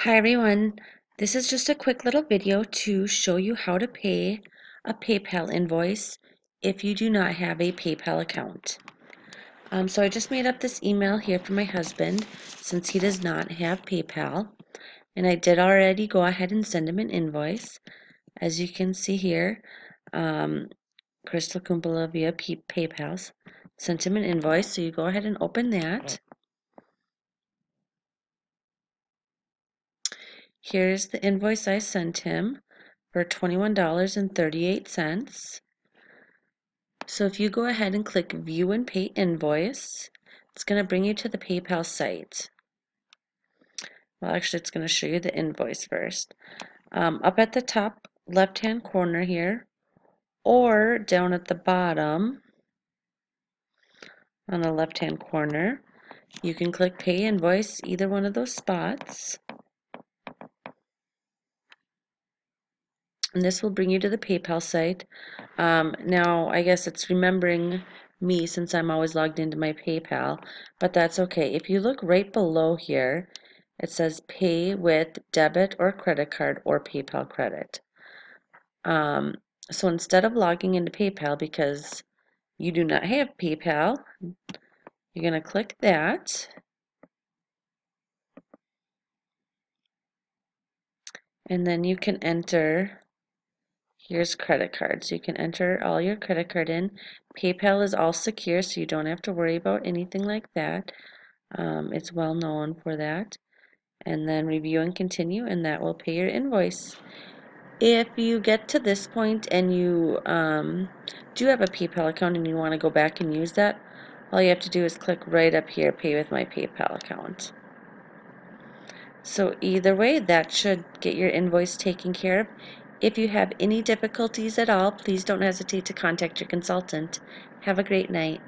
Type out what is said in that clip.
Hi everyone, this is just a quick little video to show you how to pay a PayPal invoice if you do not have a PayPal account. Um, so I just made up this email here for my husband since he does not have PayPal and I did already go ahead and send him an invoice. As you can see here, um, Krystal Kumpula via PayPal sent him an invoice so you go ahead and open that. Here's the invoice I sent him for $21.38. So if you go ahead and click View and Pay Invoice, it's going to bring you to the PayPal site. Well, actually, it's going to show you the invoice first. Um, up at the top left-hand corner here, or down at the bottom on the left-hand corner, you can click Pay Invoice, either one of those spots. And this will bring you to the PayPal site. Um, now, I guess it's remembering me since I'm always logged into my PayPal, but that's okay. If you look right below here, it says pay with debit or credit card or PayPal credit. Um, so instead of logging into PayPal because you do not have PayPal, you're going to click that. And then you can enter Here's credit cards. You can enter all your credit card in. PayPal is all secure, so you don't have to worry about anything like that. Um, it's well known for that. And then review and continue, and that will pay your invoice. If you get to this point and you um, do have a PayPal account and you want to go back and use that, all you have to do is click right up here, Pay with my PayPal account. So either way, that should get your invoice taken care of. If you have any difficulties at all, please don't hesitate to contact your consultant. Have a great night.